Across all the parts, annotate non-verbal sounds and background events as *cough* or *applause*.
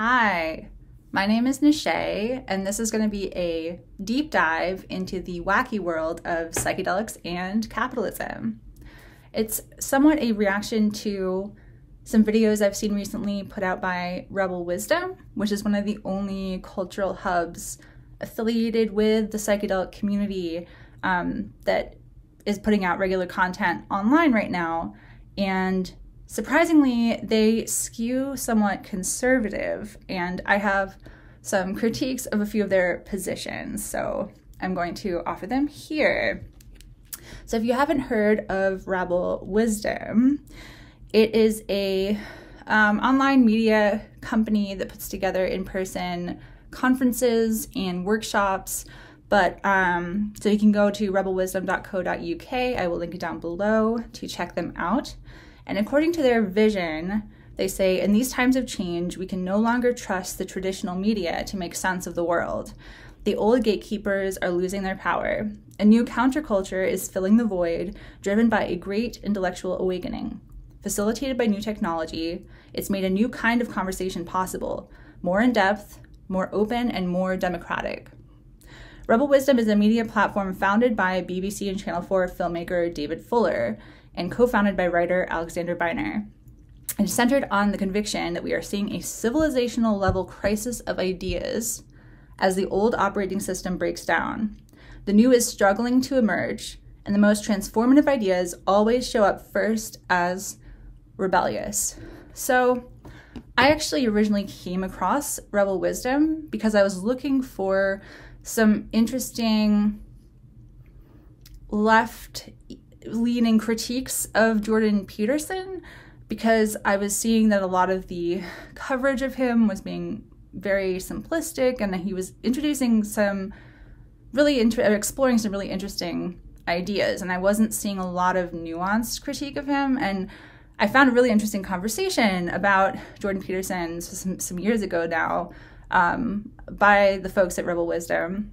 Hi, my name is Neşe, and this is going to be a deep dive into the wacky world of psychedelics and capitalism. It's somewhat a reaction to some videos I've seen recently put out by Rebel Wisdom, which is one of the only cultural hubs affiliated with the psychedelic community um, that is putting out regular content online right now. And surprisingly, they skew somewhat conservative, and I have some critiques of a few of their positions. So I'm going to offer them here. So if you haven't heard of Rebel Wisdom, it is a um, online media company that puts together in-person conferences and workshops. But um, so you can go to rebelwisdom.co.uk. I will link it down below to check them out. And according to their vision, they say, in these times of change, we can no longer trust the traditional media to make sense of the world. The old gatekeepers are losing their power. A new counterculture is filling the void, driven by a great intellectual awakening. Facilitated by new technology, it's made a new kind of conversation possible, more in depth, more open, and more democratic. Rebel Wisdom is a media platform founded by BBC and Channel 4 filmmaker David Fuller and co founded by writer Alexander Beiner. And centered on the conviction that we are seeing a civilizational level crisis of ideas as the old operating system breaks down. The new is struggling to emerge, and the most transformative ideas always show up first as rebellious. So, I actually originally came across Rebel Wisdom because I was looking for some interesting left leaning critiques of Jordan Peterson because I was seeing that a lot of the coverage of him was being very simplistic and that he was introducing some really inter- exploring some really interesting ideas and I wasn't seeing a lot of nuanced critique of him and I found a really interesting conversation about Jordan Peterson some, some years ago now um, by the folks at Rebel Wisdom.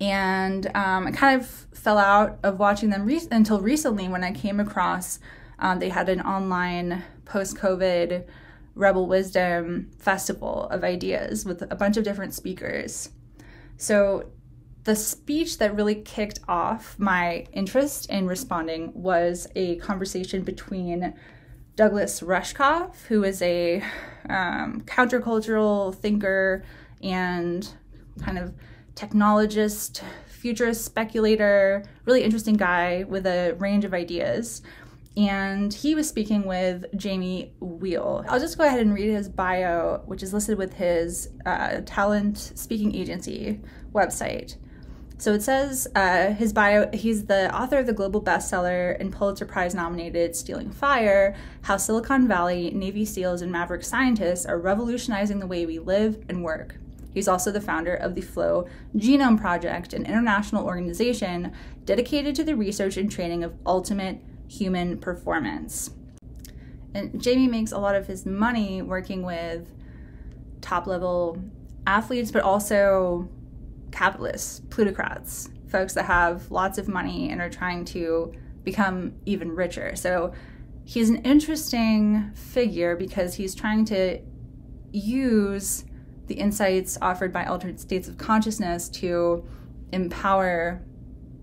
And um, I kind of fell out of watching them re- until recently when I came across um, they had an online post COVID Rebel Wisdom festival of ideas with a bunch of different speakers. So the speech that really kicked off my interest in responding was a conversation between Douglas Rushkoff, who is a um, countercultural thinker and kind of technologist, futurist speculator, really interesting guy with a range of ideas. And he was speaking with Jamie Wheal. I'll just go ahead and read his bio, which is listed with his uh, talent speaking agency website. So it says uh, his bio, he's the author of the global bestseller and Pulitzer Prize nominated Stealing Fire How Silicon Valley, Navy SEALs, and Maverick Scientists Are Revolutionizing the Way We Live and Work. He's also the founder of the Flow Genome Project, an international organization dedicated to the research and training of ultimate human performance. And Jamie makes a lot of his money working with top level athletes, but also capitalists, plutocrats, folks that have lots of money and are trying to become even richer. So he's an interesting figure because he's trying to use the insights offered by altered states of consciousness to empower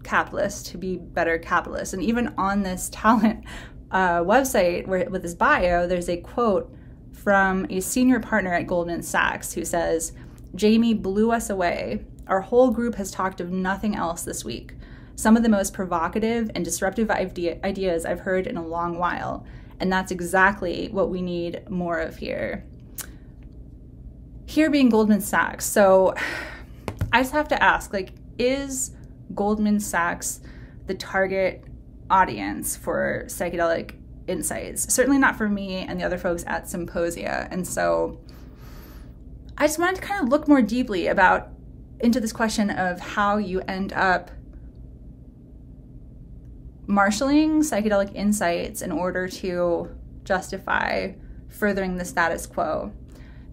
capitalists to be better capitalists. And even on this *laughs* talent uh, website where, with his bio, there's a quote from a senior partner at Goldman Sachs who says, Jamie blew us away our whole group has talked of nothing else this week. Some of the most provocative and disruptive idea- ideas I've heard in a long while. And that's exactly what we need more of here. Here being Goldman Sachs. So I just have to ask like, is Goldman Sachs the target audience for psychedelic insights? Certainly not for me and the other folks at Psymposia. And so I just wanted to kind of look more deeply about into this question of how you end up marshaling psychedelic insights in order to justify furthering the status quo.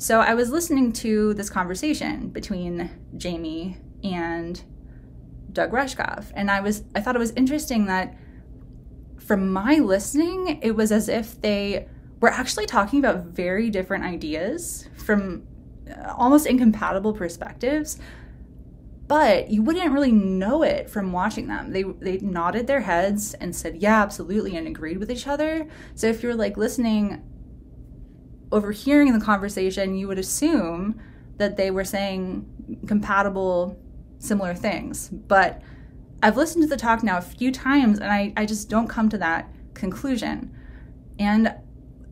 So I was listening to this conversation between Jamie and Doug Rushkoff, and I was I thought it was interesting that from my listening, it was as if they we're actually talking about very different ideas from uh, almost incompatible perspectives but you wouldn't really know it from watching them. They they nodded their heads and said, "Yeah, absolutely," and agreed with each other. So if you're like listening overhearing the conversation, you would assume that they were saying compatible similar things. But I've listened to the talk now a few times and I, I just don't come to that conclusion. And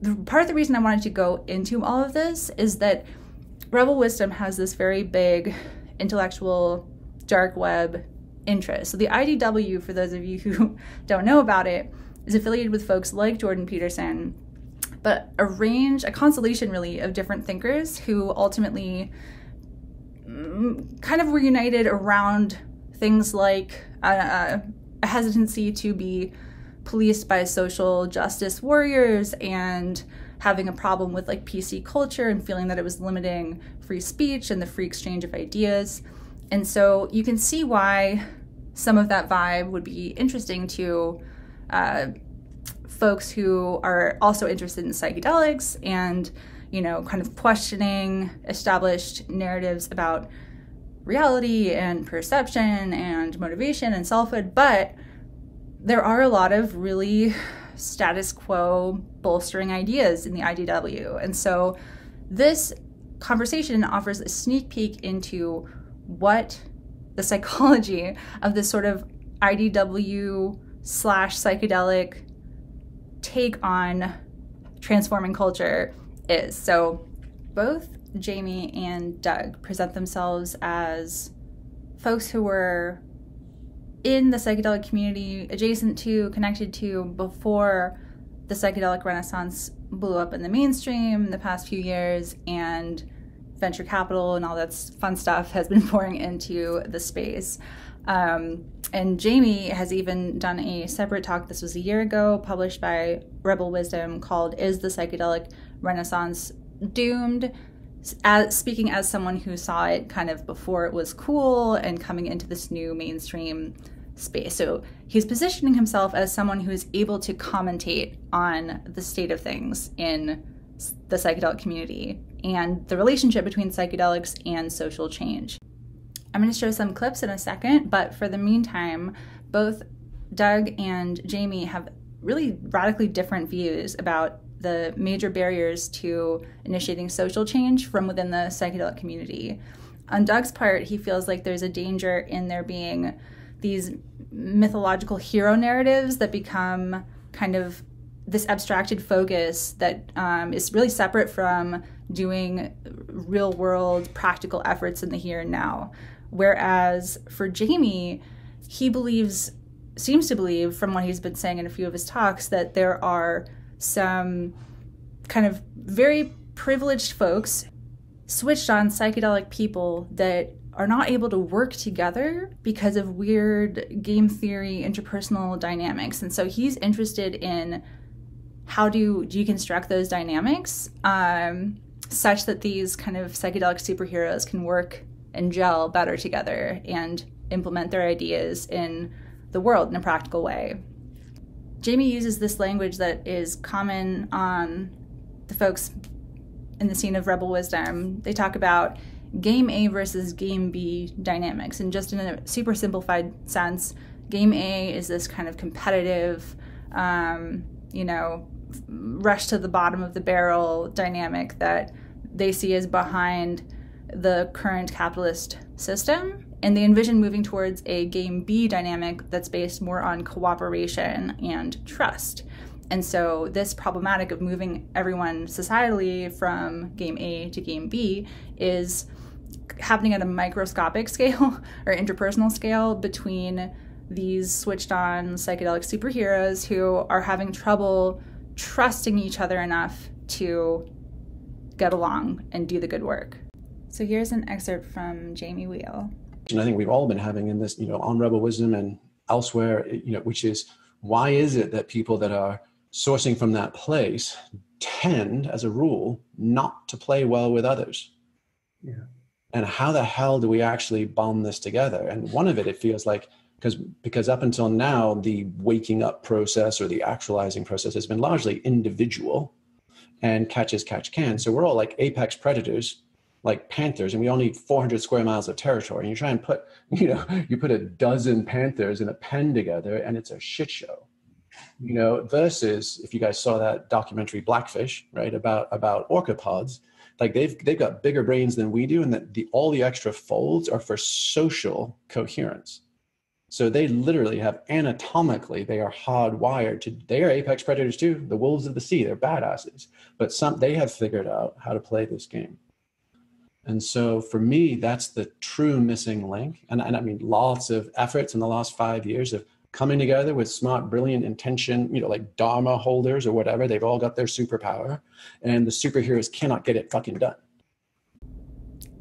the, part of the reason I wanted to go into all of this is that Rebel Wisdom has this very big intellectual dark web interest. So the IDW, for those of you who *laughs* don't know about it, is affiliated with folks like Jordan Peterson, but a range, a constellation really of different thinkers who ultimately mm, kind of were united around things like a, a hesitancy to be policed by social justice warriors and having a problem with like PC culture and feeling that it was limiting free speech and the free exchange of ideas. And so you can see why some of that vibe would be interesting to uh, folks who are also interested in psychedelics and, you know, kind of questioning established narratives about reality and perception and motivation and selfhood. But there are a lot of really status quo bolstering ideas in the IDW. And so this conversation offers a sneak peek into what the psychology of this sort of IDW slash psychedelic take on transforming culture is. So both Jamie and Doug present themselves as folks who were in the psychedelic community, adjacent to, connected to, before the psychedelic renaissance blew up in the mainstream in the past few years, and venture capital and all that fun stuff has been *laughs* pouring into the space. Um, and Jamie has even done a separate talk, this was a year ago, published by Rebel Wisdom, called Is the Psychedelic Renaissance Doomed? As, speaking as someone who saw it kind of before it was cool and coming into this new mainstream space. So he's positioning himself as someone who is able to commentate on the state of things in the psychedelic community and the relationship between psychedelics and social change. I'm going to show some clips in a second, but for the meantime, both Doug and Jamie have really radically different views about the major barriers to initiating social change from within the psychedelic community. On Doug's part, he feels like there's a danger in there being these mythological hero narratives that become kind of this abstracted focus that um, is really separate from doing real world practical efforts in the here and now. Whereas for Jamie, he believes, seems to believe from what he's been saying in a few of his talks, that there are some kind of very privileged folks switched on psychedelic people that are not able to work together because of weird game theory interpersonal dynamics. And so he's interested in how to deconstruct those dynamics um, such that these kind of psychedelic superheroes can work and gel better together and implement their ideas in the world in a practical way. Jamie uses this language that is common on the folks in the scene of Rebel Wisdom. They talk about game A versus game B dynamics. And just in a super simplified sense, game A is this kind of competitive, um, you know, rush to the bottom of the barrel dynamic that they see as behind the current capitalist system. And they envision moving towards a game B dynamic that's based more on cooperation and trust. And so, this problematic of moving everyone societally from game A to game B is happening at a microscopic *laughs* scale or interpersonal scale between these switched on psychedelic superheroes who are having trouble trusting each other enough to get along and do the good work. So here's an excerpt from Jamie Wheal. And I think we've all been having in this, you know, on Rebel Wisdom and elsewhere, you know, which is why is it that people that are sourcing from that place tend, as a rule, not to play well with others? Yeah. And how the hell do we actually bond this together? And one of it, it feels like because because up until now the waking up process or the actualizing process has been largely individual and catch as catch can. So we're all like apex predators, like panthers, and we all need 400 square miles of territory. And you try and put, *laughs* you know, you put a dozen panthers in a pen together, and it's a shit show. You know, versus if you guys saw that documentary Blackfish, right, about about orca pods, like they've they've got bigger brains than we do, and that the all the extra folds are for social coherence. So they literally have anatomically, they are hardwired to, they are apex predators too. The wolves of the sea, they're badasses. But some, they have figured out how to play this game. And so for me, that's the true missing link. And, and I mean, lots of efforts in the last five years of coming together with smart, brilliant intention, you know, like Dharma holders or whatever. They've all got their superpower. And the superheroes cannot get it fucking done.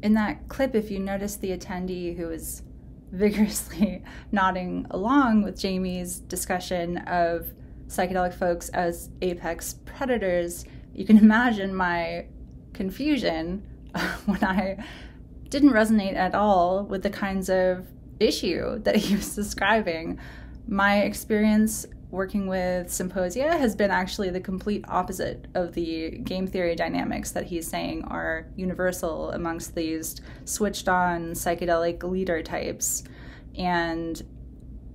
In that clip, if you notice the attendee who is vigorously *laughs* nodding along with Jamie's discussion of psychedelic folks as apex predators, you can imagine my confusion *laughs* when I didn't resonate at all with the kinds of issue that he *laughs* was describing. My experience working with Psymposia has been actually the complete opposite of the game theory dynamics that he's saying are universal amongst these switched on psychedelic leader types and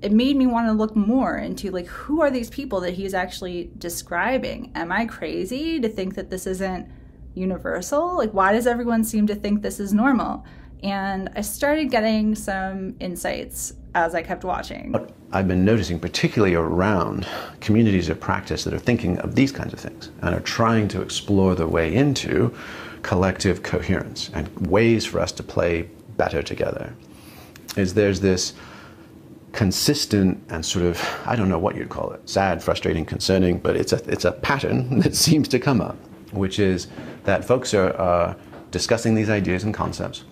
it made me want to look more into like who are these people that he's actually describing am i crazy to think that this isn't universal like why does everyone seem to think this is normal and i started getting some insights as I kept watching. What I've been noticing, particularly around communities of practice that are thinking of these kinds of things and are trying to explore their way into collective coherence and ways for us to play better together, is there's this consistent and sort of I don't know what you'd call it sad, frustrating, concerning, but it's a it's a pattern *laughs* that seems to come up, which is that folks are uh, discussing these ideas and concepts.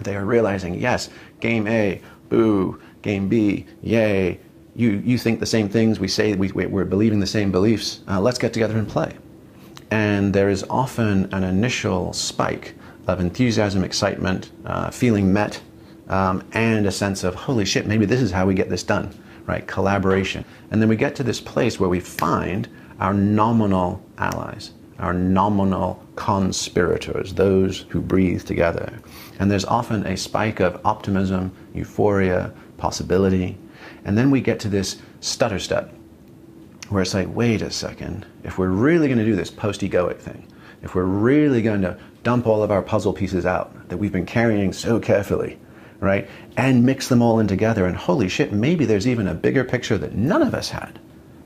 They are realizing, yes, game A boo, game B, yay, you, you think the same things, we say we, we're believing the same beliefs, uh, let's get together and play. And there is often an initial spike of enthusiasm, excitement, uh, feeling met, um, and a sense of, holy shit, maybe this is how we get this done, right? Collaboration. And then we get to this place where we find our nominal allies, our nominal conspirators, those who breathe together. And there's often a spike of optimism, euphoria, possibility. And then we get to this stutter step where it's like, wait a second, if we're really going to do this post egoic thing, if we're really going to dump all of our puzzle pieces out that we've been carrying so carefully, right, and mix them all in together, and holy shit, maybe there's even a bigger picture that none of us had,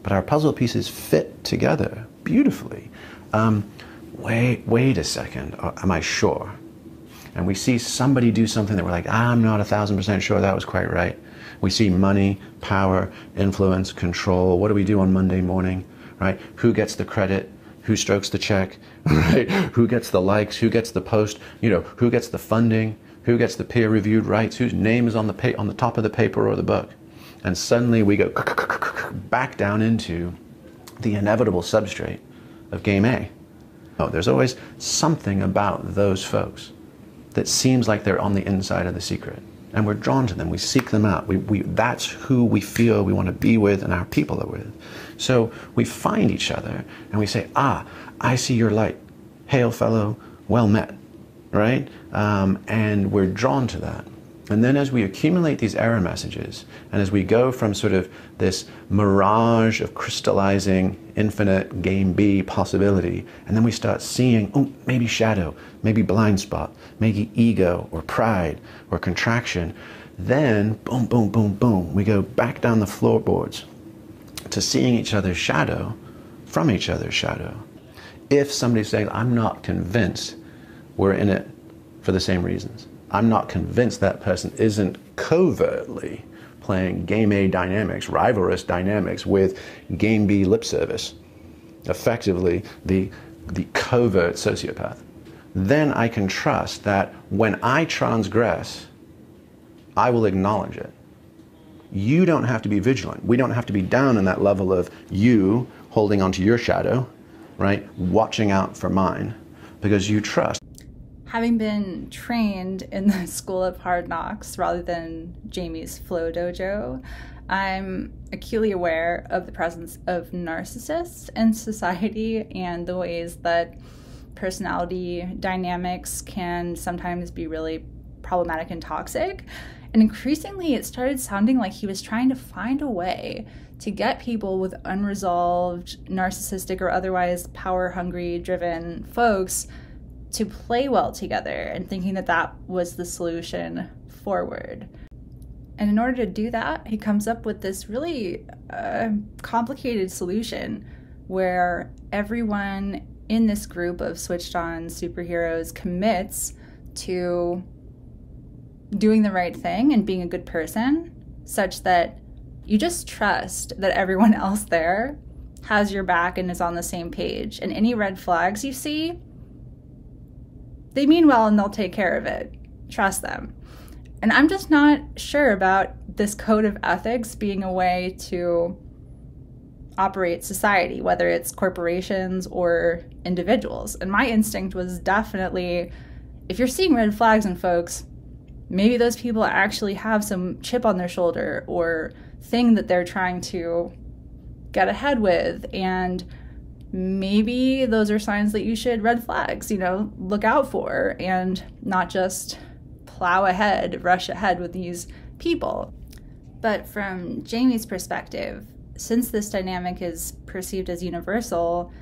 but our puzzle pieces fit together beautifully. Um, wait, wait a second, uh, am I sure? and we see somebody do something that we're like, I'm not a thousand percent sure that was quite right. We see money, power, influence, control. What do we do on Monday morning, right? Who gets the credit? Who strokes the check, *laughs* right? Who gets the likes? Who gets the post? You know, who gets the funding? Who gets the peer-reviewed rights? Whose name is on the pa- on the top of the paper or the book? And suddenly we go *laughs* back down into the inevitable substrate of game A. Oh, there's always something about those folks that seems like they're on the inside of the secret. And we're drawn to them. We seek them out. We, we, that's who we feel we want to be with and our people are with. So we find each other and we say, Ah, I see your light. Hail, fellow, well met. Right? Um, and we're drawn to that. And then as we accumulate these error messages, and as we go from sort of this mirage of crystallizing infinite game B possibility, and then we start seeing, oh, maybe shadow, maybe blind spot, maybe ego or pride or contraction, then boom, boom, boom, boom, we go back down the floorboards to seeing each other's shadow from each other's shadow. If somebody's saying, I'm not convinced we're in it for the same reasons. I'm not convinced that person isn't covertly playing game A dynamics, rivalrous dynamics with game B lip service, effectively the, the covert sociopath. Then I can trust that when I transgress, I will acknowledge it. You don't have to be vigilant. We don't have to be down in that level of you holding onto your shadow, right? Watching out for mine because you trust having been trained in the *laughs* school of hard knocks rather than Jamie's flow dojo, I'm acutely aware of the presence of narcissists in society and the ways that personality dynamics can sometimes be really problematic and toxic. And increasingly, it started sounding like he was trying to find a way to get people with unresolved, narcissistic, or otherwise power hungry driven folks to play well together and thinking that that was the solution forward. And in order to do that, he comes up with this really uh, complicated solution where everyone in this group of switched on superheroes commits to doing the right thing and being a good person such that you just trust that everyone *laughs* else there has your back and is on the same page. And any red flags you see, they mean well and they'll take care of it. Trust them. And I'm just not sure about this code of ethics being a way to operate society, whether it's corporations or individuals. And my instinct was definitely if you're seeing red flags in folks, maybe those people actually have some chip on their shoulder or thing that they're trying to get ahead with. And maybe those are signs that you should red flags, you know, look out for and not just plow ahead, rush ahead with these people. But from Jamie's perspective, since this dynamic is perceived as universal,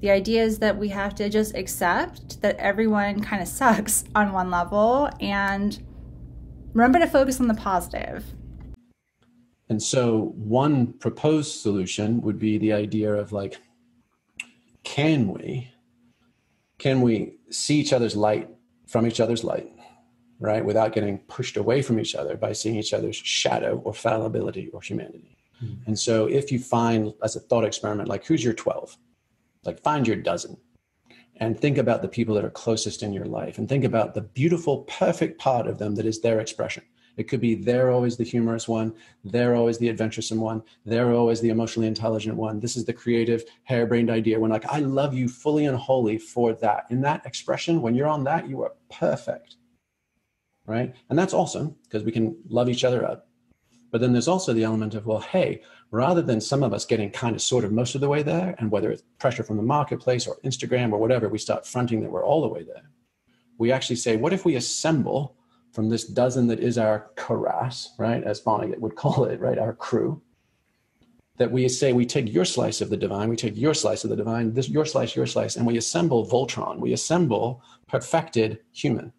the idea is that we have to just accept that everyone kind of sucks *laughs* on one level and remember to focus on the positive. And so, one proposed solution would be the idea of like, can we, can we see each other's light from each other's light, right, without getting pushed away from each other by seeing each other's shadow or fallibility or humanity? Mm-hmm. And so, if you find as a thought experiment, like who's your twelve, like find your dozen, and think about the people that are closest in your life and think about the beautiful, perfect part of them that is their expression. It could be they're always the humorous one, they're always the adventuresome one, they're always the emotionally intelligent one. This is the creative, harebrained idea when, like, I love you fully and wholly for that. In that expression, when you're on that, you are perfect. Right. And that's awesome because we can love each other up. But then there's also the element of, well, hey, rather than some of us getting kind of sort of most of the way there, and whether it's pressure from the marketplace or Instagram or whatever, we start fronting that we're all the way there. We actually say, what if we assemble from this dozen that is our karass, right, as Vonnegut would call it, right, our crew, that we say we take your slice of the divine, we take your slice of the divine, this your slice, your slice, and we assemble Voltron, we assemble perfected human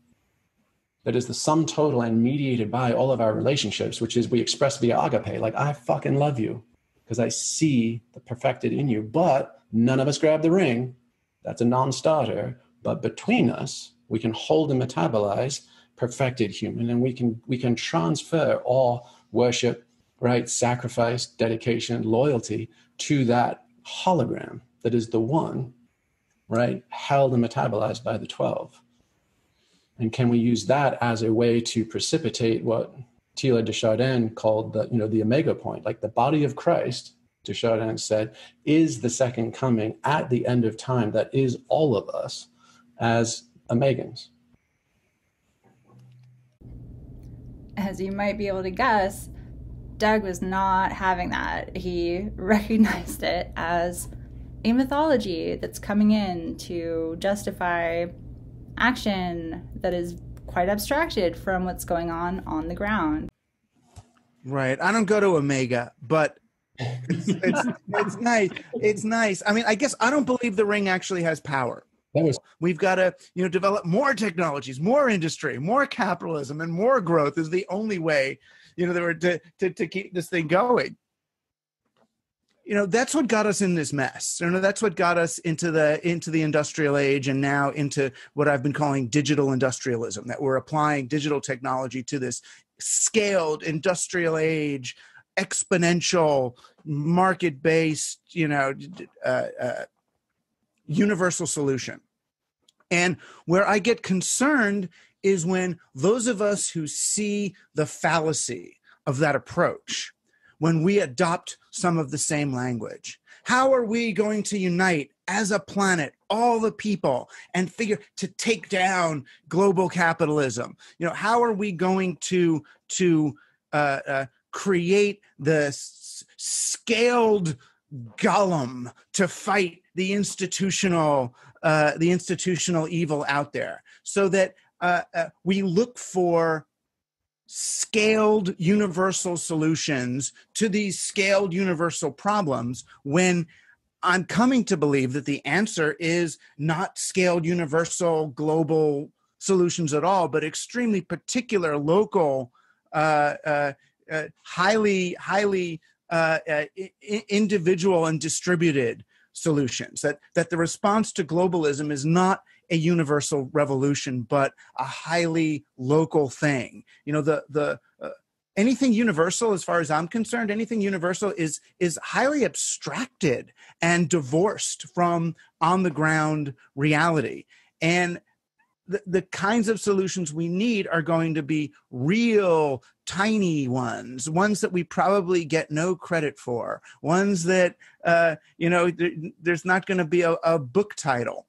that is the sum total and mediated by all of our relationships, which is we express via agape, like I fucking love you because I see the perfected in you. But none of us grab the ring. That's a non-starter. But between us, we can hold and metabolize perfected human, and we can we can transfer all worship, right, sacrifice, dedication, loyalty to that hologram that is the one, right, held and metabolized by the twelve. And can we use that as a way to precipitate what Teilhard de Chardin called the, you know, the omega point, like the body of Christ, de Chardin said, is the second coming at the end of time that is all of us as omegans. As you might be able to guess, Doug was not having that. He *laughs* recognized it as a mythology that's coming in to justify action that is quite abstracted from what's going on on the ground. Right. I don't go to Omega, but it's, it's, it's nice. It's nice. I mean, I guess I don't believe the ring actually has power. Was- We've got to, you know, develop more technologies, more industry, more capitalism, and more growth is the only way, you know, to, to, to keep this thing going. You know that's what got us in this mess. You know that's what got us into the into the industrial age and now into what i've been calling digital industrialism that we're applying digital technology to this scaled industrial age exponential market based you know uh, uh, universal solution and where i get concerned is when those of us who see the fallacy of that approach when we adopt some of the same language? How are we going to unite as a planet, all the people, and figure to take down global capitalism. You know, how are we going to to uh, uh, create the s- scaled golem to fight the institutional uh, the institutional evil out there, so that uh, uh, we look for scaled universal solutions to these scaled universal problems when I'm coming to believe that the answer is not scaled universal global solutions at all, but extremely particular local, uh, uh, uh, highly, highly uh, uh, I- individual and distributed solutions. That that the response to globalism is not a universal revolution, but a highly local thing. You know, the the uh, anything universal, as far as I'm concerned, anything universal is is highly abstracted and divorced from on the ground reality. And the, kinds of solutions we need are going to be real tiny ones ones that we probably get no credit for ones that uh, you know there's not going to be a, a book title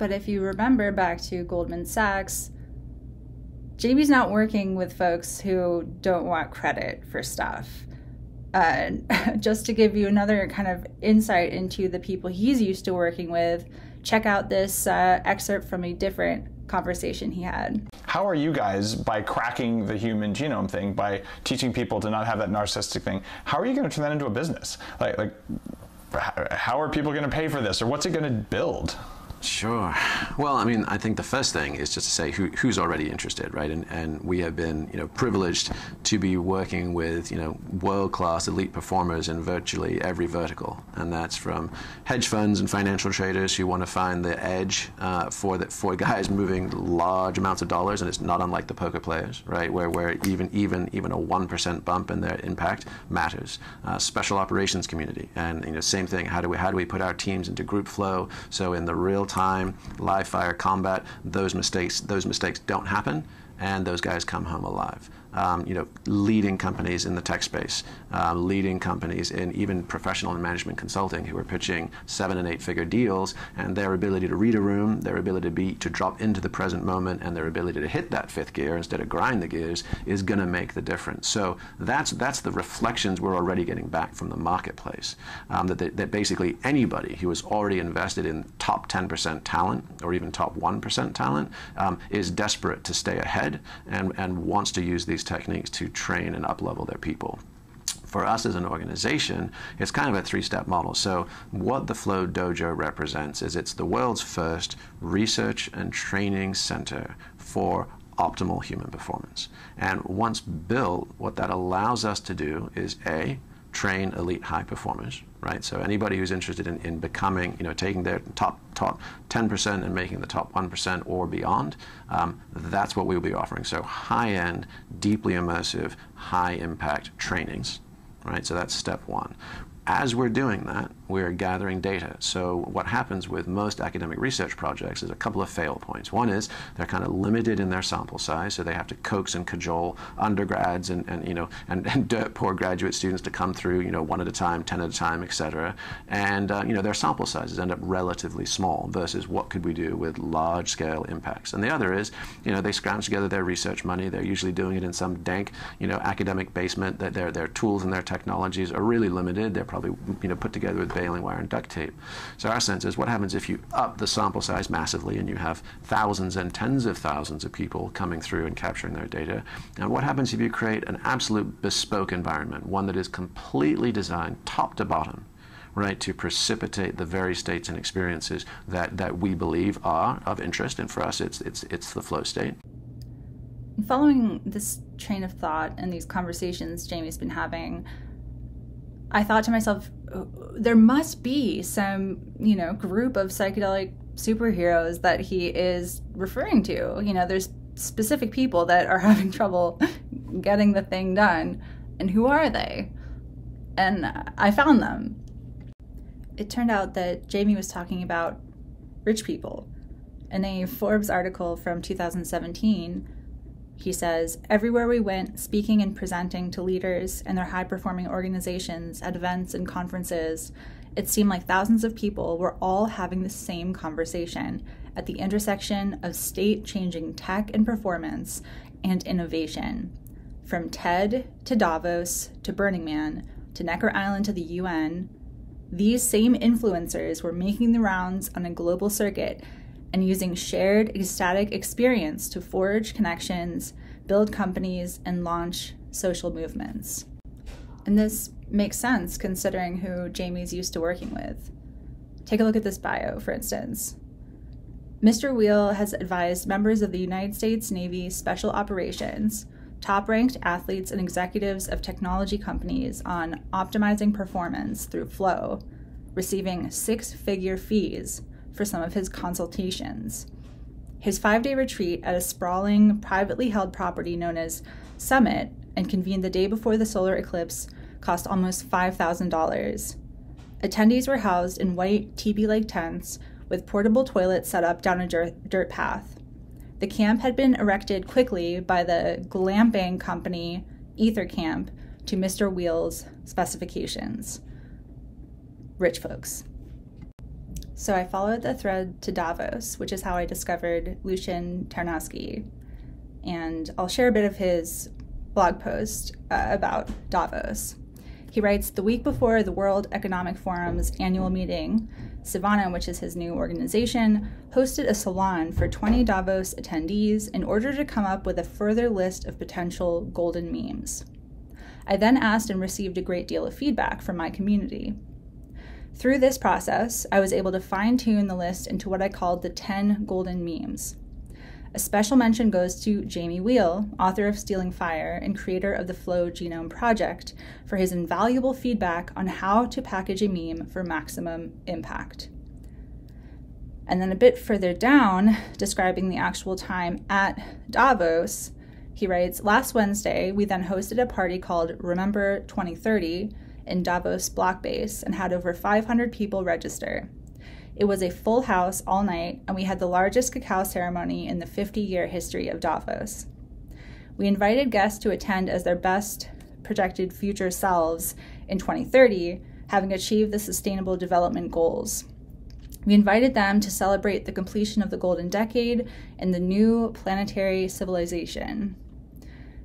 but if you remember back to Goldman Sachs, Jamie's not working with folks who don't want credit for stuff. Uh, *laughs* just to give you another kind of insight into the people he's used to working with, check out this uh, excerpt from a different conversation he had. How are you guys, by cracking the human genome thing, by teaching people to not have that narcissistic thing, how are you going to turn that into a business? Like, like how are people going to pay for this, or what's it going to build? Sure. Well, I mean, I think the first thing is just to say who, who's already interested, right? And, and we have been, you know, privileged to be working with, you know, world-class elite performers in virtually every vertical, and that's from hedge funds and financial traders who want to find the edge uh, for the, for guys *laughs* moving large amounts of dollars, and it's not unlike the poker players, right? Where where even even even a one percent bump in their impact matters. Uh, special operations community, and you know, same thing. How do we how do we put our teams into group flow so in the real time, live fire combat, those mistakes those mistakes don't happen, and those guys come home alive um, you know, leading companies in the tech space, uh, leading companies in even professional and management consulting who are pitching seven and eight figure deals, and their ability to read a room, their ability to be to drop into the present moment, and their ability to hit that fifth gear instead of grind the gears is going to make the difference. So that's that's the reflections we're already getting back from the marketplace. Um, that, they, that basically anybody who is already invested in top 10% talent or even top 1% talent um, is desperate to stay ahead and, and wants to use these these techniques to train and uplevel their people for us as an organization, it's kind of a three step model. So, what the Flow Dojo represents is it's the world's first research and training center for optimal human performance. And once built, what that allows us to do is A, train elite high performers, right? So anybody who's interested in, in becoming, you know, taking their top top 10% and making the top 1% or beyond, um, that's what we'll be offering. So high-end, deeply immersive, high-impact trainings, right? So that's step one as we're doing that, we're gathering data. So what happens with most academic research projects is a couple of fail points. One is they're kind of limited in their sample size, so they have to coax and cajole undergrads and, and you know and, and dirt poor graduate students to come through, you know, one at a time, ten at a time, et cetera. And uh, you know their sample sizes end up relatively small versus what could we do with large scale impacts. And the other is, you know, they scrounge together their research money. They're usually doing it in some dank, you know, academic basement. That their their tools and their technologies are really limited. They're probably you know put together with baling wire and duct tape. So our sense is what happens if you up the sample size massively and you have thousands and tens of thousands of people coming through and capturing their data, and what happens if you create an absolute bespoke environment, one that is completely designed top to bottom right, to precipitate the very states and experiences that, that we believe are of interest. And for us, it's, it's, it's the flow state. Following this train of thought and these conversations Jamie's been having, I thought to myself, there must be some, you know, group of psychedelic superheroes that he is referring to. You know, there's specific people that are *laughs* having trouble getting the thing done. And who are they? And I found them. It turned out that Jamie was talking about rich people. In a Forbes article from 2017, he says, Everywhere we went, speaking and presenting to leaders and their high performing organizations at events and conferences, it seemed like thousands of people were all having the same conversation at the intersection of state changing tech and performance and innovation. From TED to Davos to Burning Man to Necker Island to the UN, these same influencers were making the rounds on a global circuit and using shared ecstatic experience to forge connections, build companies, and launch social movements. And this makes sense considering who Jamie's used to working with. Take a look at this bio, for instance. Mr. Wheal has advised members of the United States Navy Special Operations, top ranked athletes and executives of technology companies on optimizing performance through flow, receiving six figure fees for some of his consultations. His five day retreat at a sprawling, privately held property known as Summit and convened the day before the solar eclipse cost almost $5,000. Attendees were housed in white teepee like tents with portable toilets set up down a dirt path. The camp had been erected quickly by the glamping company Ether Camp to Mr. Wheal's specifications. Rich folks. So I followed the thread to Davos, which is how I discovered Lucian Tarnowski. And I'll share a bit of his blog post uh, about Davos. He writes The week before the World Economic Forum's annual meeting, Civana, which is his new organization, hosted a salon for 20 Davos attendees in order to come up with a further list of potential golden memes. I then asked and received a great deal of feedback from my community. Through this process, I was able to fine tune the list into what I called the 10 golden memes. A special mention goes to Jamie Wheal, author of Stealing Fire and creator of the Flow Genome Project, for his invaluable feedback on how to package a meme for maximum impact. And then a bit further down, describing the actual time at Davos, he writes Last Wednesday, we then hosted a party called Remember 2030 in Davos Block Base and had over 500 people register. It was a full house all night, and we had the largest cacao ceremony in the 50 year history of Davos. We invited guests to attend as their best projected future selves in 2030, having achieved the Sustainable Development Goals. We invited them to celebrate the completion of the Golden Decade and the new planetary civilization.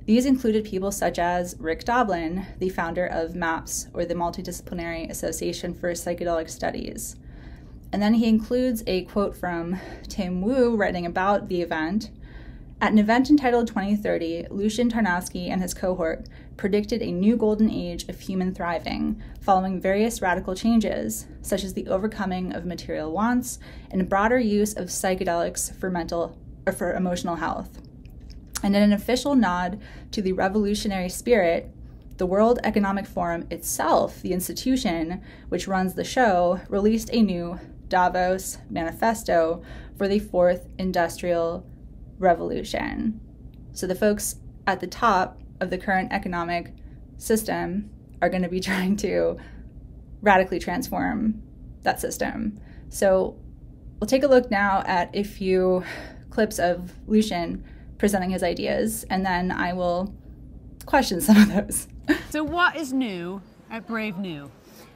These included people such as Rick Doblin, the founder of MAPS, or the Multidisciplinary Association for Psychedelic Studies, and then he includes a quote from Tim Wu writing about the event. At an event entitled 2030, Lucian Tarnowski and his cohort predicted a new golden age of human thriving, following various radical changes, such as the overcoming of material wants and broader use of psychedelics for mental or for emotional health. And in an official nod to the revolutionary spirit, the World Economic Forum itself, the institution which runs the show, released a new Davos Manifesto for the Fourth Industrial Revolution. So the folks at the top of the current economic system are going to be *laughs* trying to radically transform that system. So we'll take a look now at a few clips of Lucian presenting his ideas, and then I will question some of those. *laughs* so, what is new at Brave New?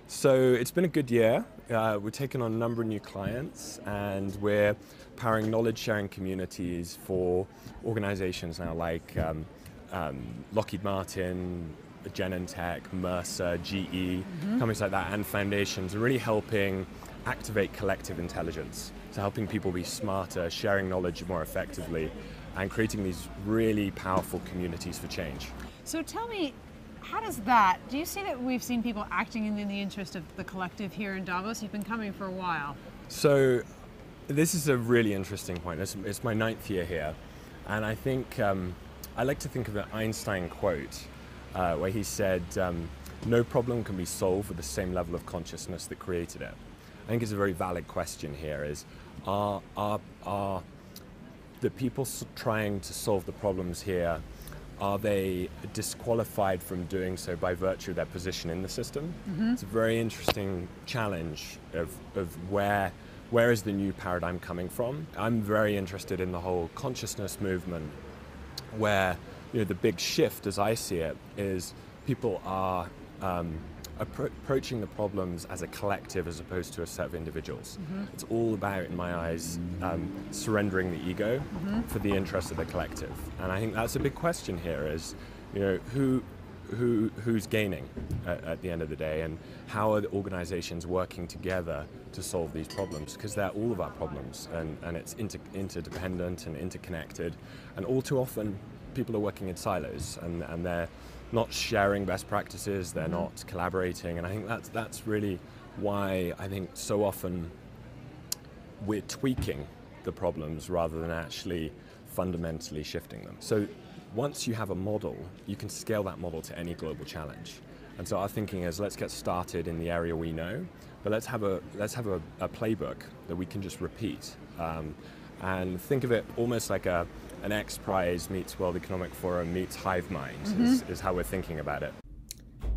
So, it's been a good year. Uh, we're taking on a number of new clients and we're powering knowledge sharing communities for organizations now like um, um, Lockheed Martin, Genentech, Mercer, GE, mm-hmm. companies like that, and foundations, are really helping activate collective intelligence. So, helping people be smarter, sharing knowledge more effectively, and creating these really powerful communities for change. So, tell me, how does that, do you see that we've seen people acting in the interest of the collective here in Davos? You've been coming for a while. So, this is a really interesting point. It's, it's my ninth year here, and I think um, I like to think of an Einstein quote uh, where he said, um, No problem can be solved with the same level of consciousness that created it. I think it's a very valid question here is are, are, are the people trying to solve the problems here are they disqualified from doing so by virtue of their position in the system? Mm-hmm. It's a very interesting challenge of, of where where is the new paradigm coming from? I'm very interested in the whole consciousness movement, where you know the big shift, as I see it, is people are um, appro- approaching the problems as a collective as opposed to a set of individuals. Mm-hmm. It's all about, in my eyes, um, surrendering the ego mm-hmm. for the interest of the collective. And I think that's a big question here: is you know who who, who's gaining at, at, the end of the day and how are the organizations working together to solve these problems because they're all of our problems and, and it's inter, interdependent and interconnected and all too often people are working in silos and, and they're not sharing best practices they're mm-hmm. not collaborating and i think that's, that's really why i think so often we're tweaking the problems rather than actually fundamentally shifting them so once you have a model, you can scale that model to any global challenge. And so our thinking is let's get started in the area we know, but let's have a let's have a, a playbook that we can just repeat. Um, and think of it almost like a an X Prize meets World Economic Forum meets Hive Mind mm-hmm. is, is how we're thinking about it.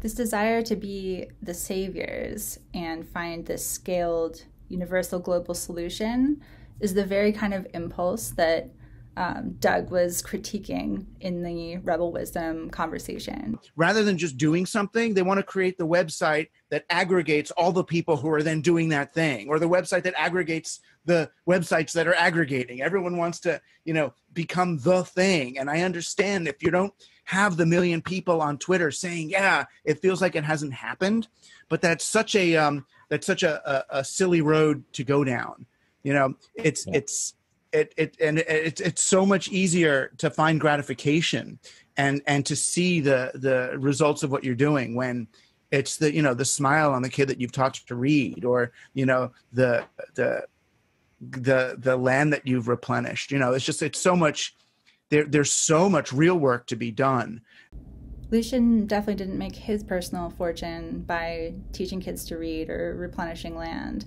This desire to be the saviors and find this scaled universal global solution is the very kind of impulse that um, Doug was critiquing in the Rebel Wisdom conversation. Rather than just doing something, they want to create the website that aggregates all the people who are then doing that thing, or the website that aggregates the websites that are aggregating. Everyone wants to, you know, become the thing. And I understand if you don't have the million people on Twitter saying, "Yeah, it feels like it hasn't happened," but that's such a um, that's such a, a, a silly road to go down. You know, it's yeah. it's it, it and it, it's so much easier to find gratification and and to see the the results of what you're doing when it's the you know the smile on the kid that you've taught to read or you know the the the the land that you've replenished. You know it's just it's so much there there's so much real work to be done. Lucian definitely didn't make his personal fortune by teaching kids to read or replenishing land.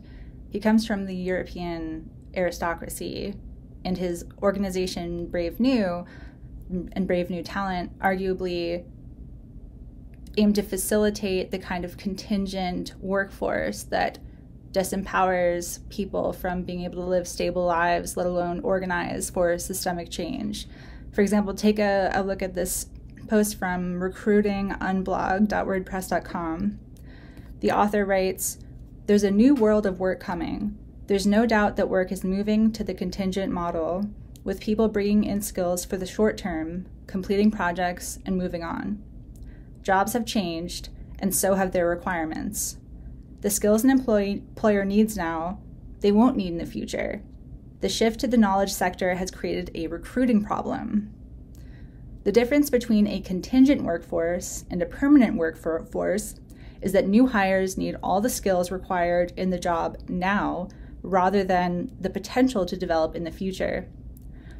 He comes from the European aristocracy and his organization Brave New and Brave New Talent arguably aim to facilitate the kind of contingent workforce that disempowers people from being able to live stable lives, let alone organize for systemic change. For example, take a, a look at this post from recruitingunblog.wordpress.com. The author writes There's a new world of work coming there's no doubt that work is moving to the contingent model, with people bringing in skills for the short term, completing projects, and moving on. Jobs have changed, and so have their requirements. The skills an employer needs now, they won't need in the future. The shift to the knowledge sector has created a recruiting problem. The difference between a contingent workforce and a permanent workforce is that new hires need all the skills required in the job now rather than the potential to develop in the future.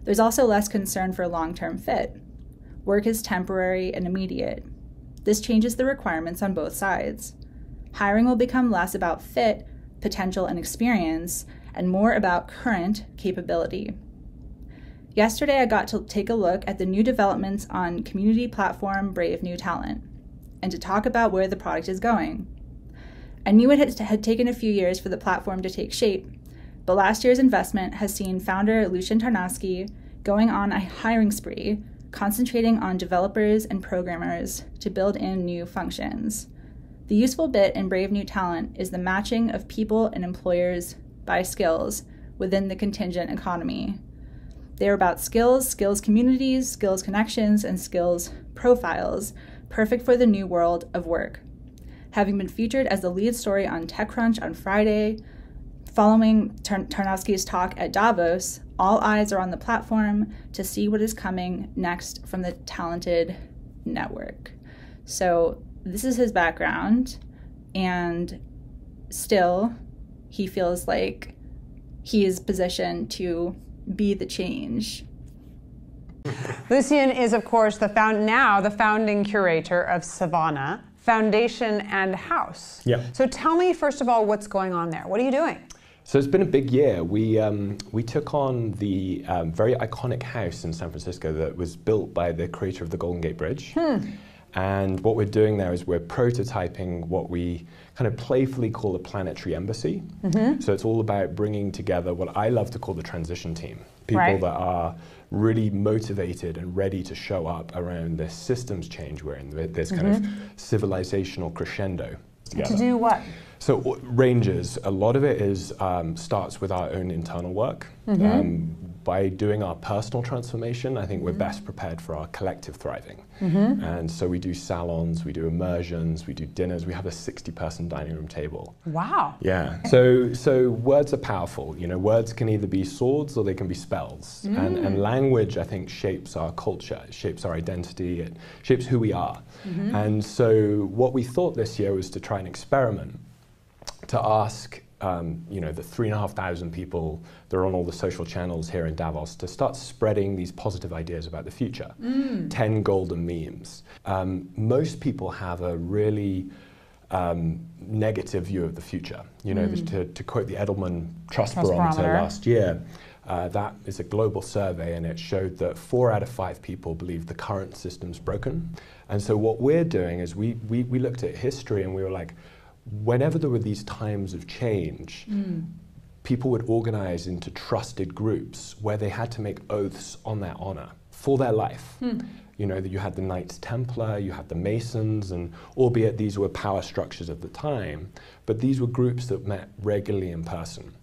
There's also less concern for long term fit. Work is temporary and immediate. This changes the requirements on both sides. Hiring will become less about fit, potential, and experience, and more about current capability. Yesterday, I got to take a look at the new developments on community platform Brave New Talent and to talk about where the product is going. I knew it had taken a few years for the platform to take shape, but last year's investment has seen founder Lucian Tarnowski going on a hiring spree, concentrating on developers and programmers to build in new functions. The useful bit in Brave New Talent is the matching of people and employers by skills within the contingent economy. They're about skills, skills communities, skills connections, and skills profiles, perfect for the new world of work having been featured as the lead story on TechCrunch on Friday. Following Tarnowski's talk at Davos, all eyes are on the platform to see what is coming next from the talented network. So, this is his background, and still, he feels like he is positioned to be the change. Lucian is, of course, the found now the founding curator of Civana, foundation and house. Yeah. So tell me first of all what's going on there. What are you doing? So it's been a big year. We um, we took on the um, very iconic house in San Francisco that was built by the creator of the Golden Gate Bridge. Hmm. And what we're doing there is we're prototyping what we kind of playfully call a planetary embassy. Mm-hmm. So it's all about bringing together what I love to call the transition team people right. that are really motivated and ready to show up around this systems change we're in, this kind mm-hmm. of civilizational crescendo. together. To do what? So ranges. A lot of it is um, starts with our own internal work. Mm-hmm. Um, by doing our personal transformation, I think we're mm-hmm. best prepared for our collective thriving. Mm-hmm. And so we do salons, we do immersions, we do dinners. We have a 60-person dining room table. Wow. Yeah. So so words are powerful. You know, words can either be swords or they can be spells. Mm. And, and language, I think, shapes our culture, it shapes our identity, it shapes who we are. Mm-hmm. And so what we thought this year was to try and experiment to ask um, you know, the three and a half thousand people that are on all the social channels here in Davos to start spreading these positive ideas about the future. Mm. 10 golden memes. Um, most people have a really um, negative view of the future. You know, mm. to, to, quote the Edelman Trust, Trust Barometer, Barometer last year, uh, that is a global survey and it showed that four out of five people believe the current system's broken. And so what we're doing is we, we, we looked at history and we were like, whenever there were these times of change, mm. people would organize into trusted groups where they had to make oaths on their honor for their life. Mm. You know, that you had the Knights Templar, you had the Masons, and albeit these were power structures of the time, but these were groups that met regularly in person.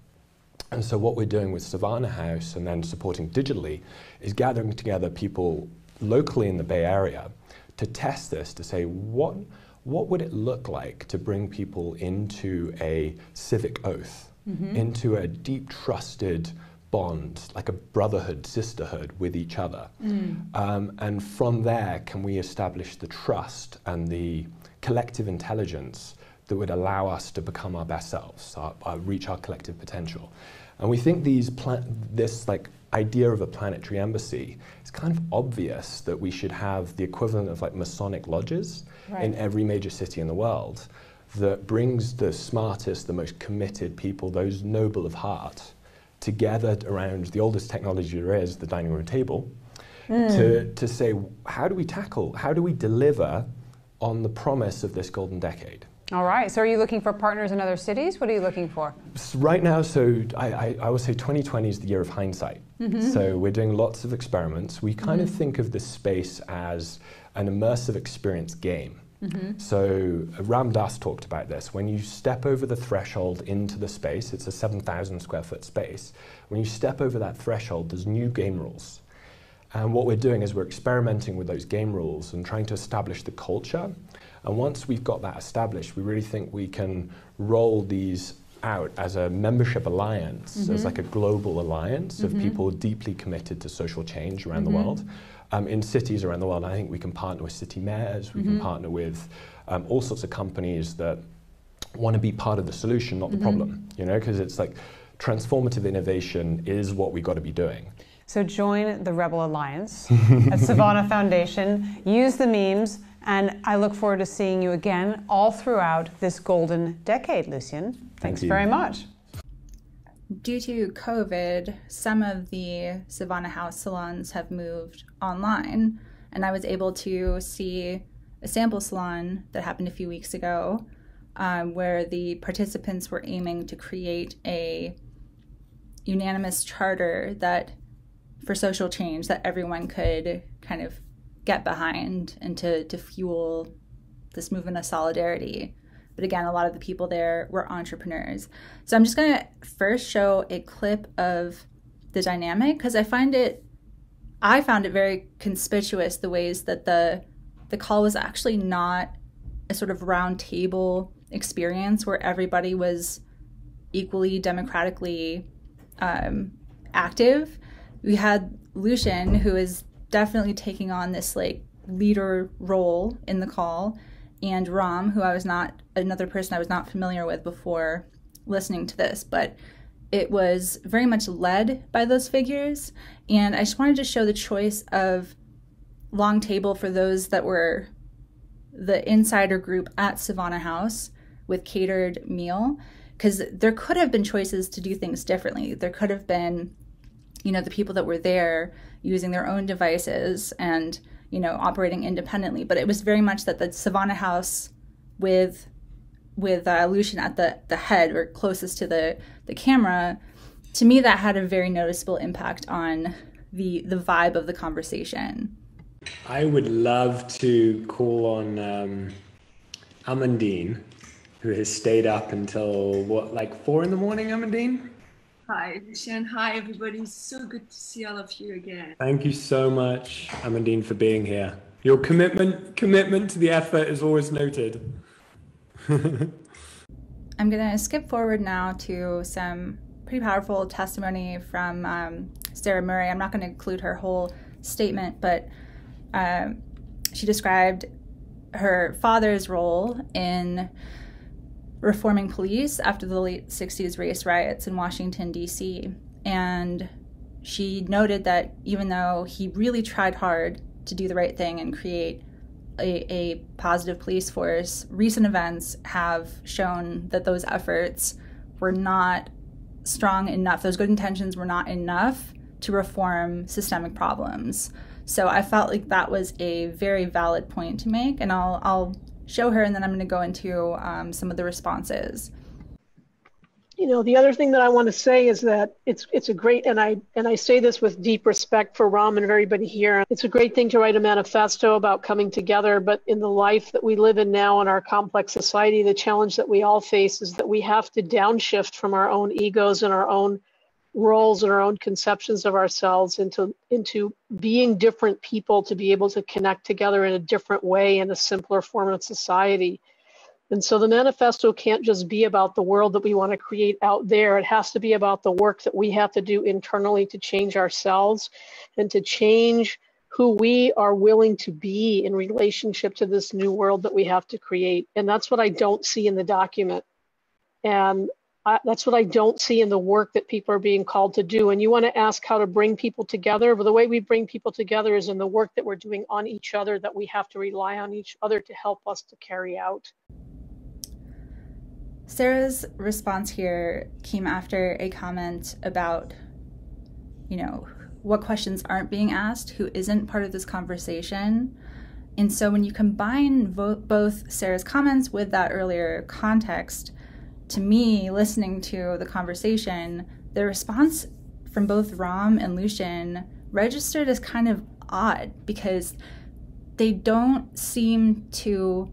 And so, what we're doing with Civana House and then supporting digitally is gathering together people locally in the Bay Area to test this to say what what would it look like to bring people into a civic oath, mm-hmm. into a deep trusted bond, like a brotherhood, sisterhood with each other? Mm. Um, and from there, can we establish the trust and the collective intelligence that would allow us to become our best selves, our, our reach our collective potential? And we think these pla- this like idea of a planetary embassy it's kind of obvious that we should have the equivalent of like Masonic lodges right. in every major city in the world that brings the smartest, the most committed people, those noble of heart, together around the oldest technology there is, the dining room table, mm. to, to say, how do we tackle, how do we deliver on the promise of this golden decade? All right. So, are you looking for partners in other cities? What are you looking for? Right now, so I, I, I would say 2020 is the year of hindsight. Mm-hmm. So, we're doing lots of experiments. We kind mm-hmm. of think of this space as an immersive experience game. Mm-hmm. So, Ram Dass talked about this. When you step over the threshold into the space, it's a 7,000 square foot space. When you step over that threshold, there's new game rules. And what we're doing is we're experimenting with those game rules and trying to establish the culture and once we've got that established, we really think we can roll these out as a membership alliance, mm-hmm. as like a global alliance mm-hmm. of people deeply committed to social change around mm-hmm. the world. Um, in cities around the world, I think we can partner with city mayors, we can mm-hmm. partner with um, all sorts of companies that want to be part of the solution, not the mm-hmm. problem, you know, because it's like transformative innovation is what we've got to be doing. So join the Rebel Alliance *laughs* at Civana Foundation, use the memes, and I look forward to seeing you again all throughout this golden decade, Lucian. Thanks Thank very much. Due to COVID, some of the Civana House salons have moved online, and I was able to see a sample salon that happened a few weeks ago um, where the participants were aiming to create a unanimous charter that for social change that everyone could kind of get behind and to, to fuel this movement of solidarity. But again, a lot of the people there were entrepreneurs. So I'm just going to first show a clip of the dynamic because I find it, I found it very conspicuous the ways that the the call was actually not a sort of round table experience where everybody was equally democratically um, active. We had Lucian, who is definitely taking on this like leader role in the call. And ram who i was not another person i was not familiar with before listening to this but it was very much led by those figures. And i just wanted to show the choice of long table for those that were the insider group at Civana house with catered meal because there could have been choices to do things differently. There could have been you know the people that were there using their own devices and you know operating independently but it was very much that the Civana house with with uh, Lucian at the the head or closest to the the camera to me that had a very noticeable impact on the the vibe of the conversation i would love to call on um, amandine who has stayed up until what, like four in the morning, Amandine? Hi, Lucian. Hi, everybody. So good to see all of you again. Thank you so much, Amandine, for being here. Your commitment commitment to the effort is always noted. *laughs* I'm going to skip forward now to some pretty powerful testimony from um, Sarah Murray. I'm not going to include her whole statement, but um, she described her father's role in reforming police after the late 60s race riots in Washington, D.C. And she noted that even though he really tried hard to do the right thing and create a, a, positive police force, recent events have shown that those efforts were not strong enough, those good intentions were not enough to reform systemic problems. So I felt like that was a very valid point to make, and I'll, I'll show her, and then I'm going to go into um, some of the responses. You know, the other thing that I want to say is that it's it's a great, and I and I say this with deep respect for Ram and everybody here. It's a great thing to write a manifesto about coming together, but in the life that we live in now in our complex society, the challenge that we all face is that we have to downshift from our own egos and our own roles and our own conceptions of ourselves into into being different people to be able to connect together in a different way in a simpler form of society. And so the manifesto can't just be about the world that we want to create out there. It has to be about the work that we have to do internally to change ourselves and to change who we are willing to be in relationship to this new world that we have to create. And that's what i don't see in the document. And I, that's what I don't see in the work that people are being called to do. And you want to ask how to bring people together. But the way we bring people together is in the work that we're doing on each other, that we have to rely on each other to help us to carry out. Sarah's response here came after a comment about, you know, what questions aren't being asked, who isn't part of this conversation. And so when you combine vo- both Sarah's comments with that earlier context, to me, listening to the conversation, the response from both Rom and Lucian registered as kind of odd because they don't seem to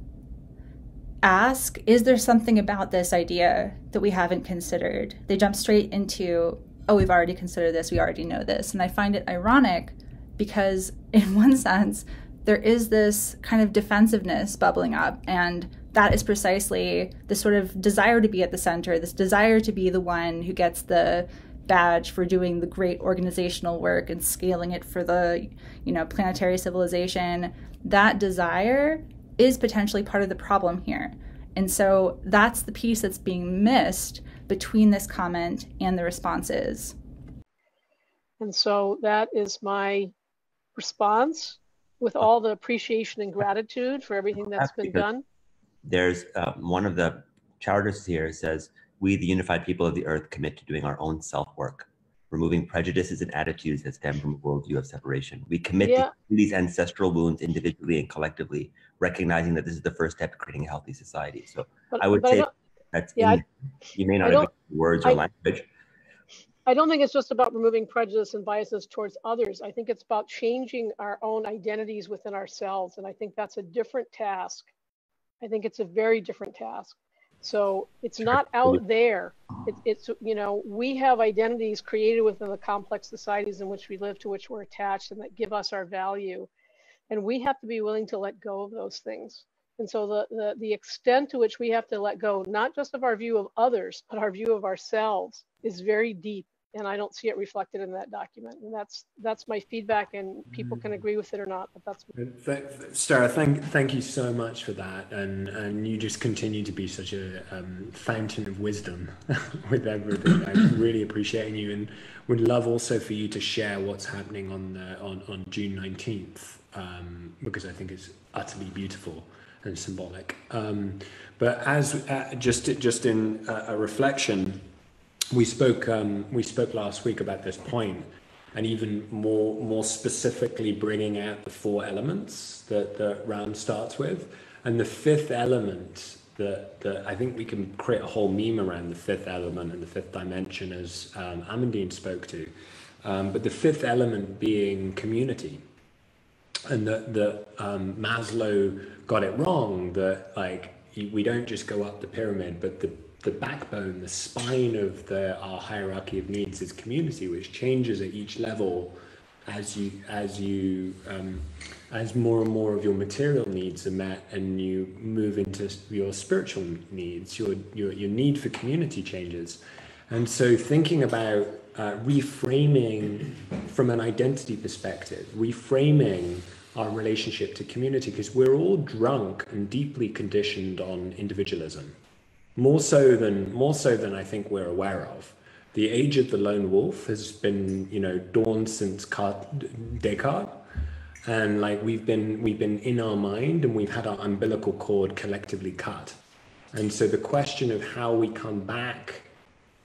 ask, is there something about this idea that we haven't considered? They jump straight into, oh, we've already considered this, we already know this. And I find it ironic because, *laughs* in one sense, there is this kind of defensiveness bubbling up. And that is precisely the sort of desire to be at the center, this desire to be the one who gets the badge for doing the great organizational work and scaling it for the, you know, planetary civilization. That desire is potentially part of the problem here. And so that's the piece that's being missed between this comment and the responses. And so that is my response with all the appreciation and gratitude for everything that's been done there's uh, one of the charters here says, we, the unified people of the earth, commit to doing our own self work, removing prejudices and attitudes that stem from a worldview of separation. We commit yeah. to these ancestral wounds individually and collectively, recognizing that this is the first step to creating a healthy society. So but, I would say I that's yeah, in, you may not have words or I, language. I don't think it's just about removing prejudice and biases towards others. I think it's about changing our own identities within ourselves. And I think that's a different task I think it's a very different task. So it's not out there. It, it's, you know, we have identities created within the complex societies in which we live, to which we're attached, and that give us our value. And we have to be willing to let go of those things. And so the, the, the extent to which we have to let go, not just of our view of others, but our view of ourselves, is very deep and I don't see it reflected in that document. And that's that's my feedback, and people can agree with it or not. But that's Sarah. Thank thank you so much for that, and and you just continue to be such a um, fountain of wisdom *laughs* with everything. I'm really appreciate you, and would love also for you to share what's happening on the on on June nineteenth, um, because I think it's utterly beautiful and symbolic. Um, but as uh, just just in a reflection we spoke um, we spoke last week about this point and even more more specifically bringing out the four elements that the Ram starts with. And the fifth element that, that I think we can create a whole meme around the fifth element and the fifth dimension as um, Amandine spoke to. Um, but the fifth element being community. And that, that um, Maslow got it wrong that like we don't just go up the pyramid, but the the backbone, the spine of the our hierarchy of needs is community, which changes at each level as you as you um, as more and more of your material needs are met and you move into your spiritual needs, your your, your need for community changes. And so thinking about uh, reframing from an identity perspective, reframing our relationship to community, because we're all drunk and deeply conditioned on individualism, more so than more so than I think we're aware of. The age of the lone wolf has been, you know, dawned since Descartes, and like we've been we've been in our mind and we've had our umbilical cord collectively cut. And so the question of how we come back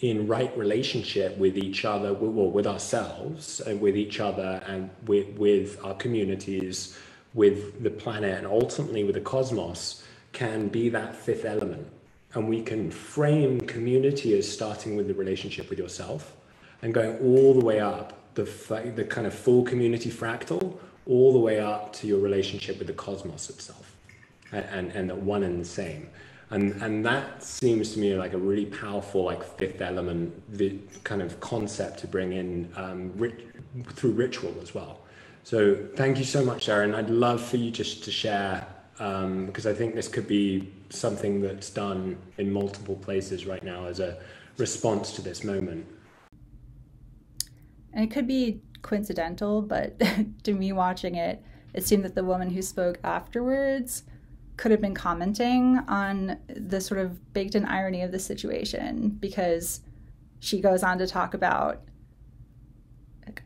in right relationship with each other, well, with ourselves, and with each other, and with, with our communities, with the planet, and ultimately with the cosmos, can be that fifth element. And we can frame community as starting with the relationship with yourself and going all the way up the, the kind of full community fractal, all the way up to your relationship with the cosmos itself, and, and, and the one and the same. And and that seems to me like a really powerful like fifth element the kind of concept to bring in um, rit- through ritual as well. So thank you so much Aaron I'd love for you just to share um, because I think this could be something that's done in multiple places right now as a response to this moment and it could be coincidental but *laughs* to me watching it it seemed that the woman who spoke afterwards could have been commenting on the sort of baked in irony of the situation because she goes on to talk about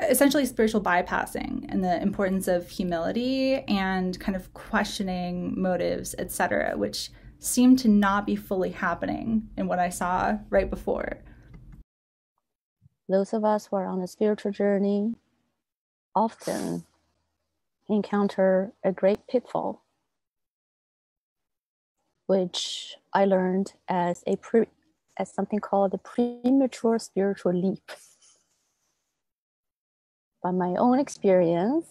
essentially spiritual bypassing and the importance of humility and kind of questioning motives, etc., which seemed to not be fully happening in what I saw right before. Those of us who are on a spiritual journey often encounter a great pitfall which I learned as a pre, as something called the premature spiritual leap. By my own experience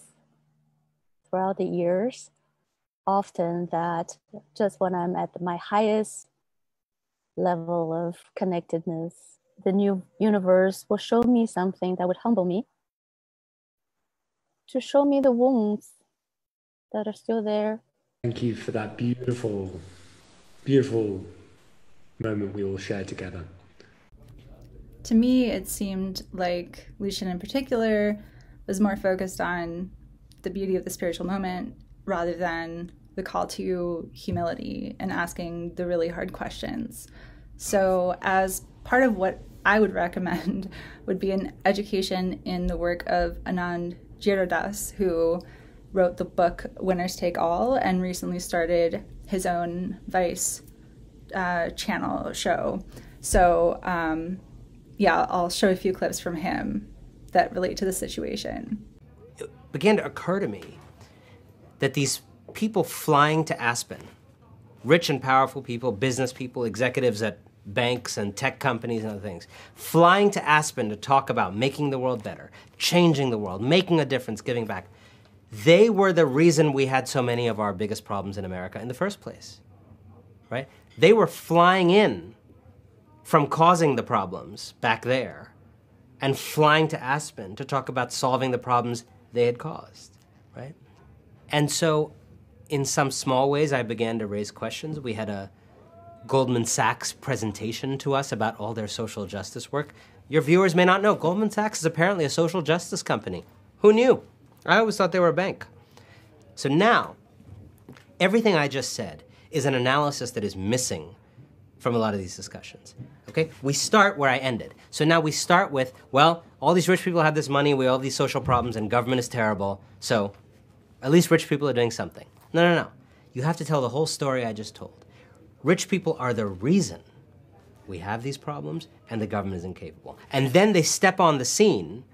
throughout the years, often that just when I'm at my highest level of connectedness, the new universe will show me something that would humble me, to show me the wounds that are still there. Thank you for that beautiful beautiful moment we all shared together. To me, it seemed like Lucian in particular was more focused on the beauty of the spiritual moment rather than the call to humility and asking the really hard questions. So, as part of what I would *laughs* recommend would be an education in the work of Anand Giridharadas, who wrote the book Winners Take All and recently started his own Vice uh, channel show. So, um, yeah, I'll show a few clips from him that relate to the situation. It began to occur to me that these people flying to Aspen, rich and powerful people, business people, executives at banks and tech companies and other things, flying to Aspen to talk about making the world better, changing the world, making a difference, giving back. They were the reason we had so many of our biggest problems in America in the first place, right? They were flying in from causing the problems back there and flying to Aspen to talk about solving the problems they had caused, right? And so, in some small ways, I began to raise questions. We had a Goldman Sachs presentation to us about all their social justice work. Your viewers may not know Goldman Sachs is apparently a social justice company. Who knew? I always thought they were a bank. So now, everything I just said is an analysis that is missing from a lot of these discussions. Okay? We start where I ended. So now we start with, well, all these rich people have this money, we all have these social problems, and government is terrible, so at least rich people are doing something. No, no, no. You have to tell the whole story I just told. Rich people are the reason we have these problems, and the government is incapable. And then they step on the scene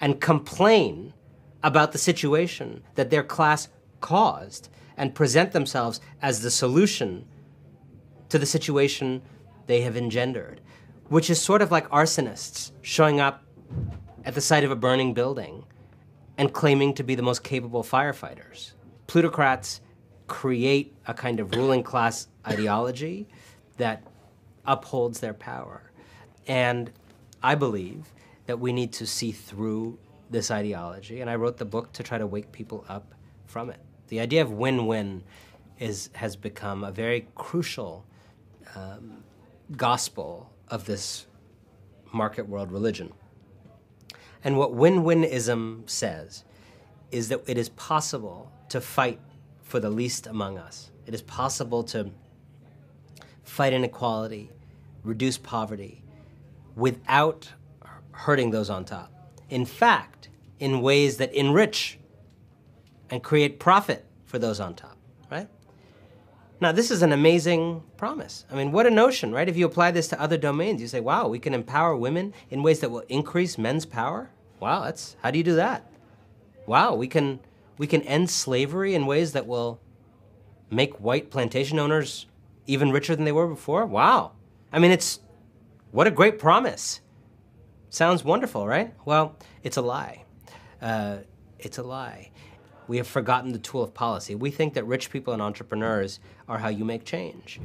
and complain about the situation that their class caused and present themselves as the solution to the situation they have engendered, which is sort of like arsonists showing up at the site of a burning building and claiming to be the most capable firefighters. Plutocrats create a kind of ruling class ideology that upholds their power. And I believe that we need to see through this ideology. And I wrote the book to try to wake people up from it. The idea of win win is, has become a very crucial um, gospel of this market world religion. And what win winism says is that it is possible to fight for the least among us. It is possible to fight inequality, reduce poverty, without hurting those on top. In fact, in ways that enrich and create profit for those on top, right? Now, this is an amazing promise. I mean, what a notion, right? If you apply this to other domains, you say, wow, we can empower women in ways that will increase men's power. Wow, that's how do you do that? Wow, we can we can end slavery in ways that will make white plantation owners even richer than they were before. Wow. I mean, it's what a great promise. Sounds wonderful, right? Well, it's a lie. Uh, it's a lie. We have forgotten the tool of policy. We think that rich people and entrepreneurs are how you make change.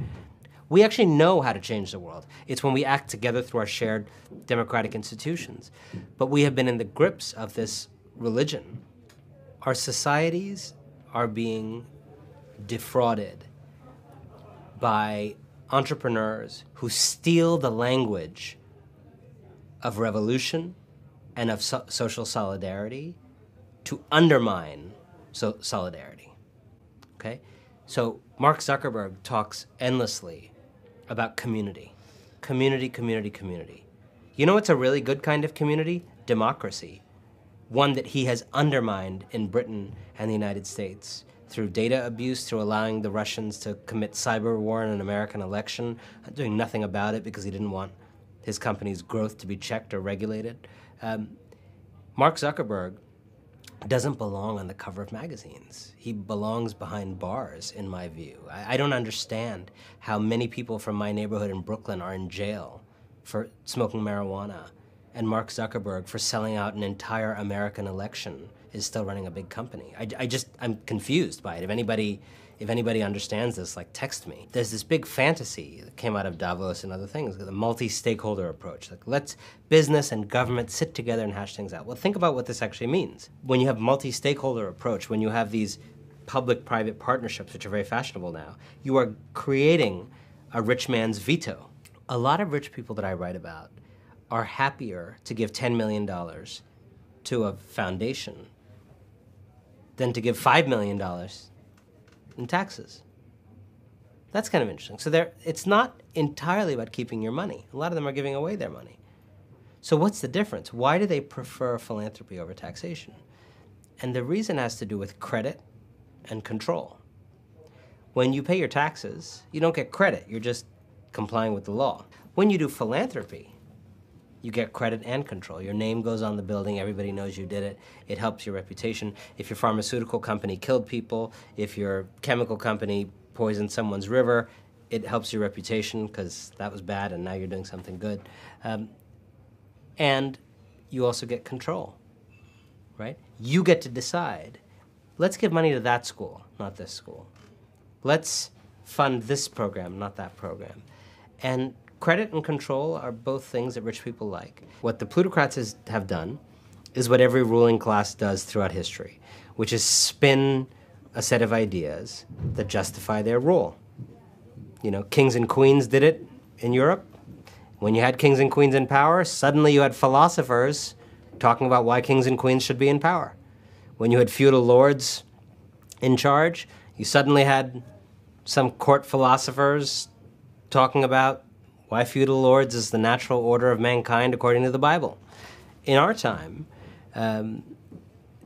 We actually know how to change the world. It's when we act together through our shared democratic institutions. But we have been in the grips of this religion. Our societies are being defrauded by entrepreneurs who steal the language of revolution and of so- social solidarity to undermine so- solidarity. Okay? So Mark Zuckerberg talks endlessly about community. Community, community, community. You know what's a really good kind of community? Democracy. One that he has undermined in Britain and the United States through data abuse, through allowing the Russians to commit cyber war in an American election, doing nothing about it because he didn't want his company's growth to be checked or regulated. Um, Mark Zuckerberg doesn't belong on the cover of magazines. He belongs behind bars, in my view. I, I, don't understand how many people from my neighborhood in Brooklyn are in jail for smoking marijuana, and Mark Zuckerberg for selling out an entire American election is still running a big company. I, I just, I'm confused by it. If anybody, if anybody understands this, like text me. There's this big fantasy that came out of Davos and other things, the multi-stakeholder approach. Like let's business and government sit together and hash things out. Well, think about what this actually means. When you have multi-stakeholder approach, when you have these public-private partnerships, which are very fashionable now, you are creating a rich man's veto. A lot of rich people that I write about are happier to give $10 million to a foundation than to give $5 million in taxes. That's kind of interesting. So it's not entirely about keeping your money. A lot of them are giving away their money. So what's the difference? Why do they prefer philanthropy over taxation? And the reason has to do with credit and control. When you pay your taxes, you don't get credit. You're just complying with the law. When you do philanthropy, you get credit and control. Your name goes on the building, everybody knows you did it. It helps your reputation. If your pharmaceutical company killed people, if your chemical company poisoned someone's river, it helps your reputation because that was bad and now you're doing something good. Um, and you also get control, right? You get to decide. Let's give money to that school, not this school. Let's fund this program, not that program. And Credit and control are both things that rich people like. What the plutocrats has, have done is what every ruling class does throughout history, which is spin a set of ideas that justify their rule. You know, kings and queens did it in Europe. When you had kings and queens in power, suddenly you had philosophers talking about why kings and queens should be in power. When you had feudal lords in charge, you suddenly had some court philosophers talking about why feudal lords is the natural order of mankind according to the Bible. In our time, um,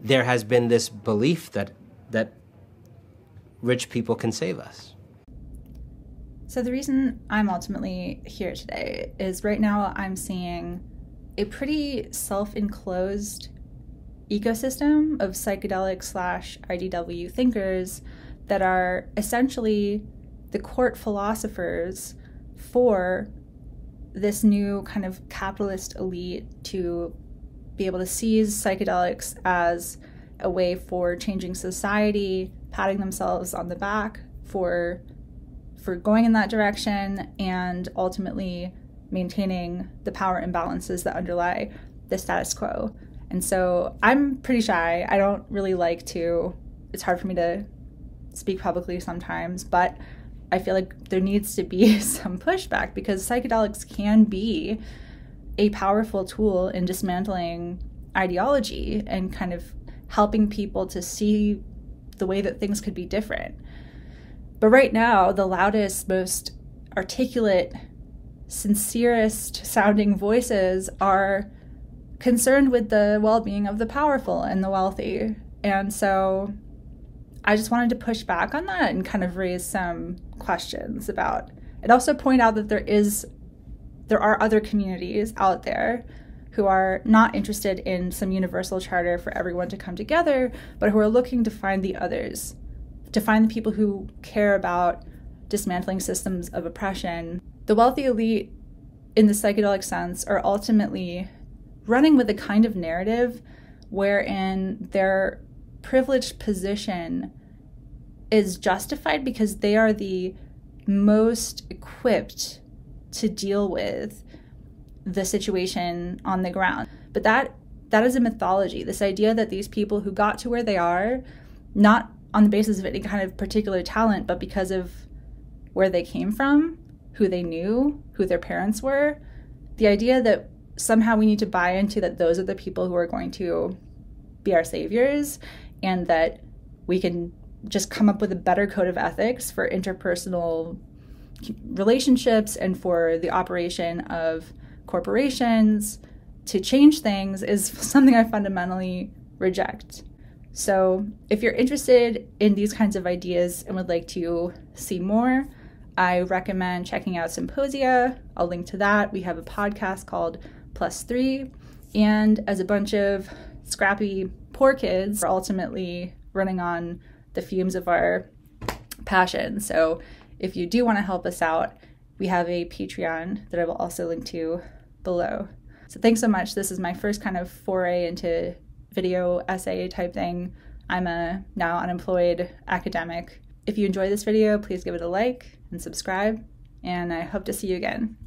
there has been this belief that that rich people can save us. So the reason I'm ultimately here today is right now I'm seeing a pretty self-enclosed ecosystem of psychedelic slash IDW thinkers that are essentially the court philosophers for this new kind of capitalist elite to be able to seize psychedelics as a way for changing society patting themselves on the back for for going in that direction and ultimately maintaining the power imbalances that underlie the status quo. And so I'm pretty shy. I don't really like to it's hard for me to speak publicly sometimes, but I feel like there needs to be *laughs* some pushback because psychedelics can be a powerful tool in dismantling ideology and kind of helping people to see the way that things could be different. But right now, the loudest, most articulate, sincerest sounding voices are concerned with the well being of the powerful and the wealthy. And so I just wanted to push back on that and kind of raise some questions about and also point out that there is there are other communities out there who are not interested in some universal charter for everyone to come together, but who are looking to find the others, to find the people who care about dismantling systems of oppression. The wealthy elite, in the psychedelic sense, are ultimately running with a kind of narrative wherein their privileged position is justified because they are the most equipped to deal with the situation on the ground. But that that is a mythology. This idea that these people who got to where they are, not on the basis of any kind of particular talent, but because of where they came from, who they knew, who their parents were, the idea that somehow we need to buy into that those are the people who are going to be our saviors and that we can just come up with a better code of ethics for interpersonal relationships and for the operation of corporations to change things is *laughs* something I fundamentally reject. So, if you're interested in these kinds of ideas and would like to see more, I recommend checking out Psymposia. I'll link to that. We have a podcast called Plus Three. And as a bunch of scrappy poor kids, we're ultimately running on the fumes of our passion. So if you do want to help us out, we have a Patreon that I will also link to below. So thanks so much. This is my first kind of foray into video essay type thing. I'm a now unemployed academic. If you enjoy this video, please give it a like and subscribe, and I hope to see you again.